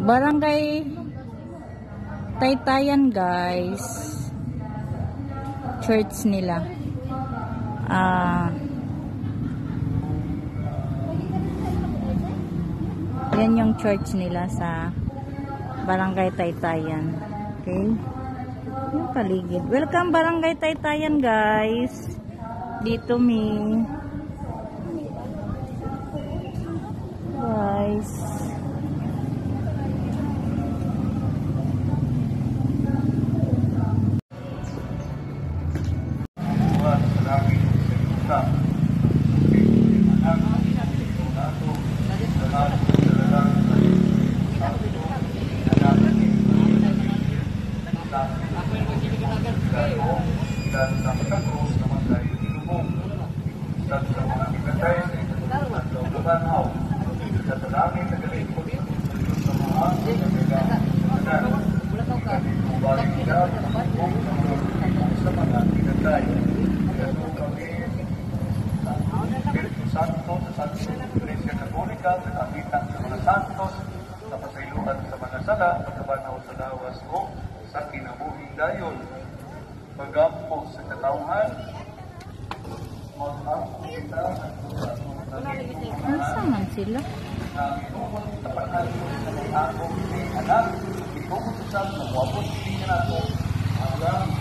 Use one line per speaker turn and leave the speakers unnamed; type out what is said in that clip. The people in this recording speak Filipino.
Barangay Taytayan guys. Church nila. Ah. yan yung church nila sa Barangay Taytayan. Okay? Yung paligid. Welcome Barangay Taytayan guys. Dito mi. guys.
Dan sudah mengambil saya, dan sudah mengambil Santos, sa Santos Iglesia Católica, nakakitan sa mga santos, sa pasayloan sa mga sala, pagkabanaw sa lawas o sa kinabuhing dayon. Pagampo sa katauhan,
sila?
Na inuhot sa pagkalito sa may akong ni anak, mo sa sa wapot hindi na nato, hanggang